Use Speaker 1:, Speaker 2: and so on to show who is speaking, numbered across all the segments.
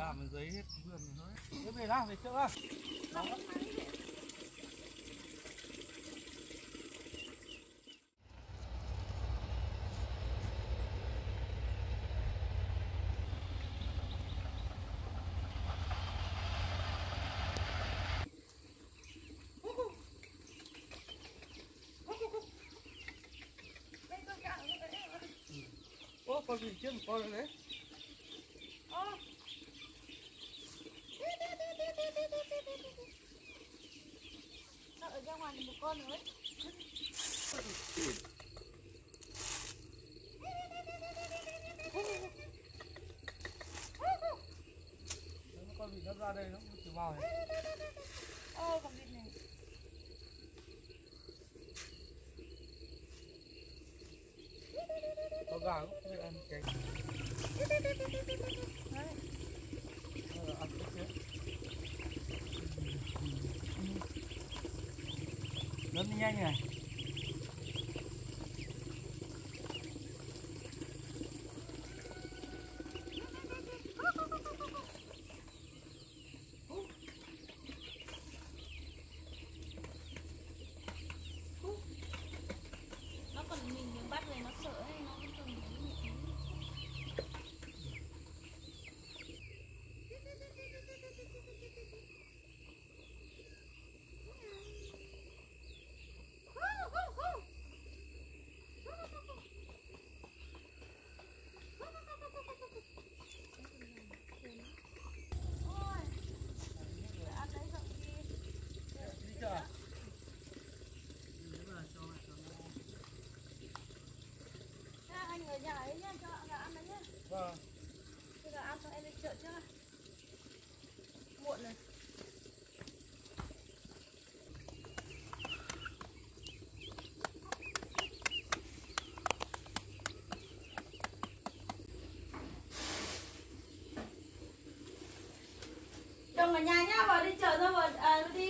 Speaker 1: làm
Speaker 2: giấy hết vườn thôi thế về làm về chợ à Ô, con gì chứ, con đấy.
Speaker 1: ở ra ngoài một con nữa
Speaker 2: Nếu con vịt nó ra đây nó chịu vào này.
Speaker 1: ô con vịt này
Speaker 2: Có gà cũng phải ăn cánh. Ờ, ăn xíu. Lớn đi nhanh này.
Speaker 1: nó còn mình mình bắt về nó sợ hay nó vẫn còn Ôi, để ăn đấy rồi đi.
Speaker 2: Đi chợ à?
Speaker 1: Thế anh ở nhà ấy nhá, cho gà ăn đấy nhá.
Speaker 2: Vâng.
Speaker 1: Bây giờ ăn cho em đi chợ trước. Muộn rồi. Chồng ở nhà nhá, vào đi chợ thôi, vào, à, đi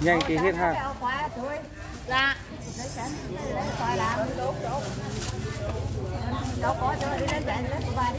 Speaker 1: nhanh tí hết hàng
Speaker 3: dạ.
Speaker 4: Đâu có cho đi lên chạy lên
Speaker 1: của bà đi.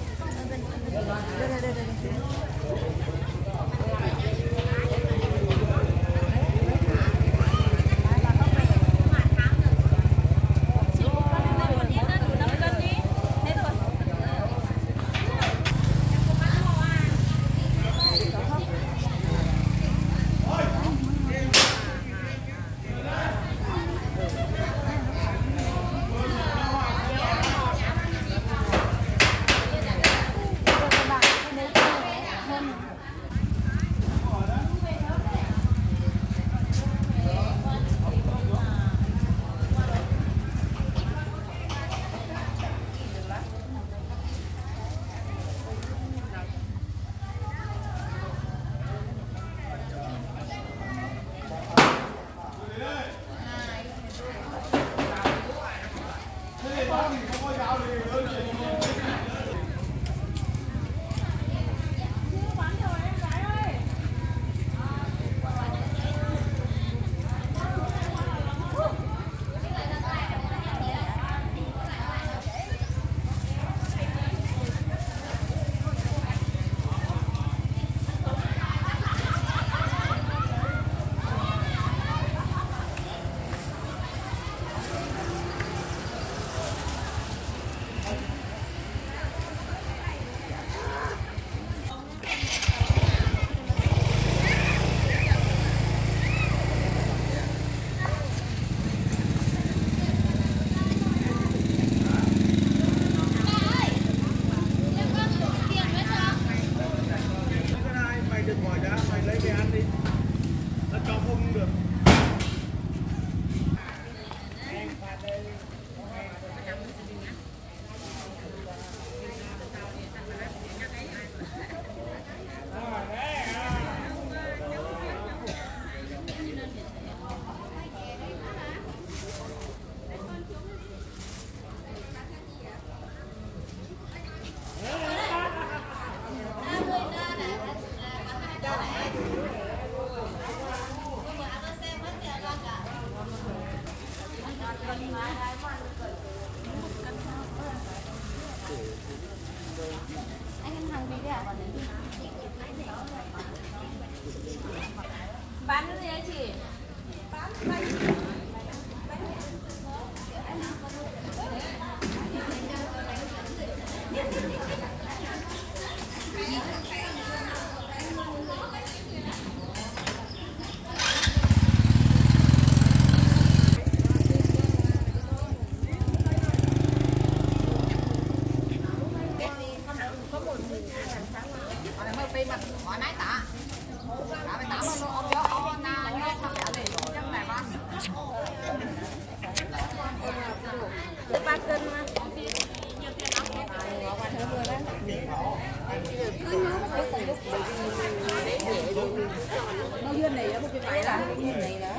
Speaker 1: Bao nhiêu này
Speaker 5: á, một cái là bao này
Speaker 1: nữa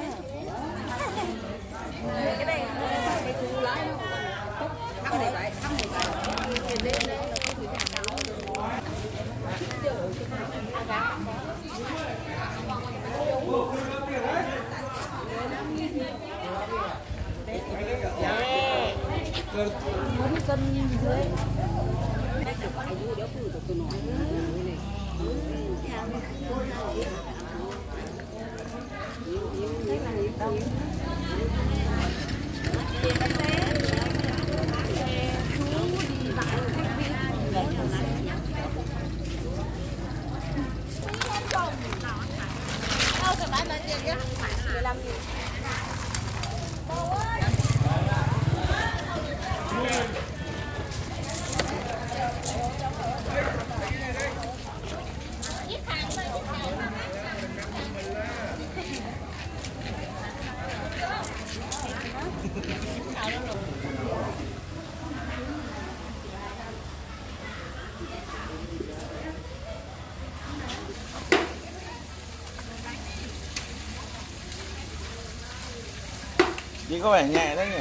Speaker 1: có
Speaker 2: vẻ nhẹ đấy nhỉ?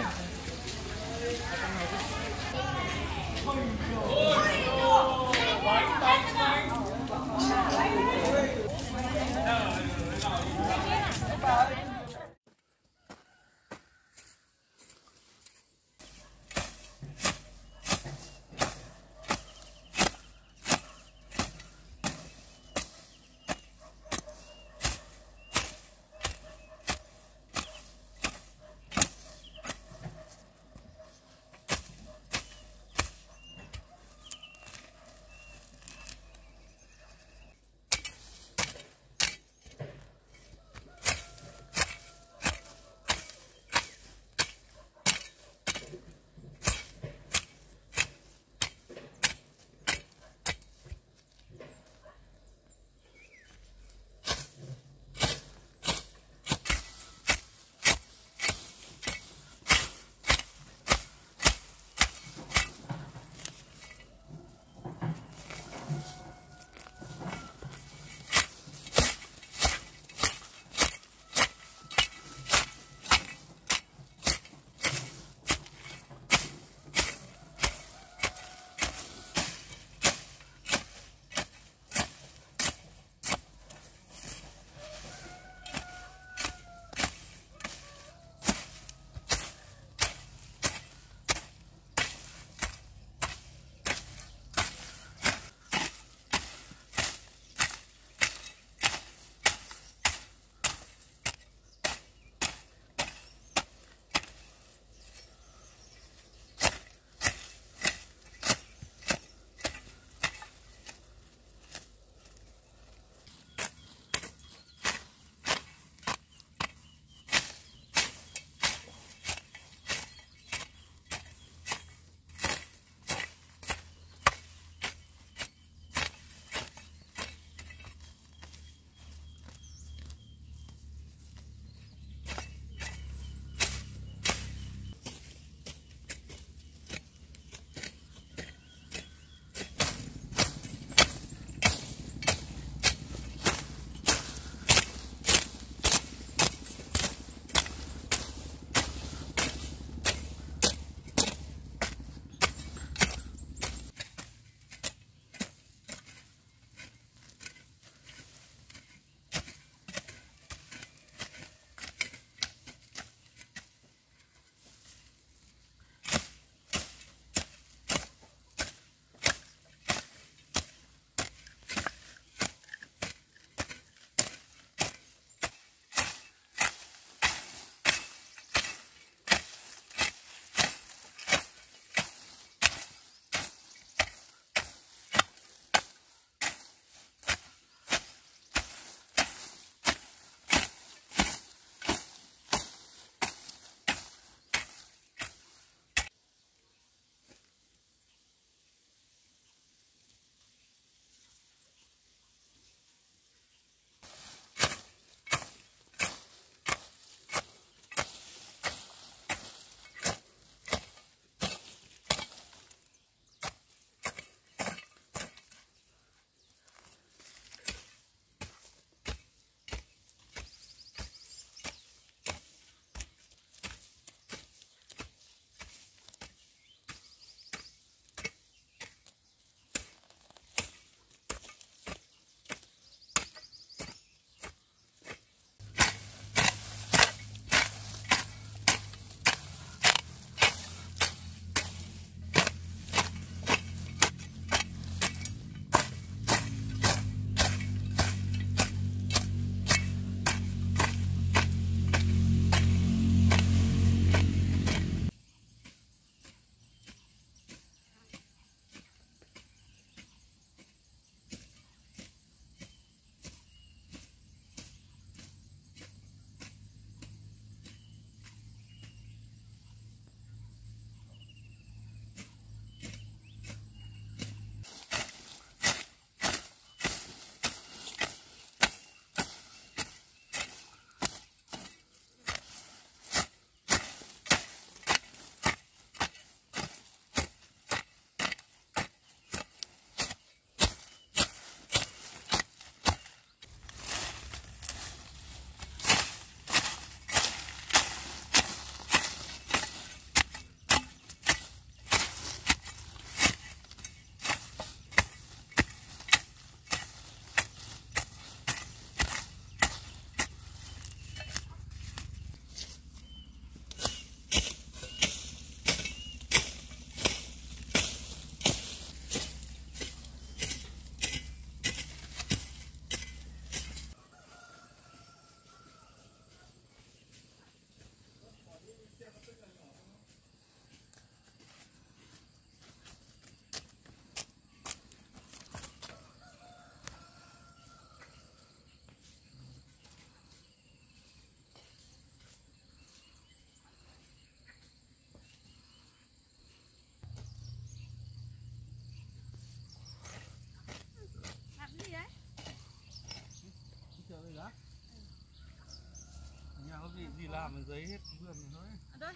Speaker 2: Làm ở giấy hết vườn này thôi
Speaker 1: Rồi.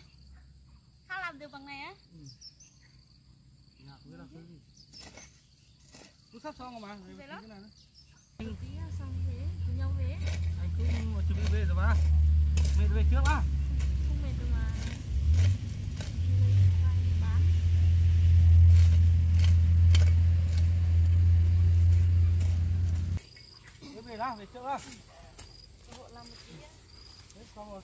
Speaker 1: Sao làm được bằng này á?
Speaker 2: nhạc với là cái gì cứ sắp xong rồi mà cái này nữa
Speaker 1: Tí xong thế, cùng nhau về.
Speaker 2: anh cứ chuẩn bị về rồi ba về về trước á
Speaker 1: Không mệt đâu mà.
Speaker 2: Về ra về trước á
Speaker 1: Hộ làm một tí á.
Speaker 2: Hết xong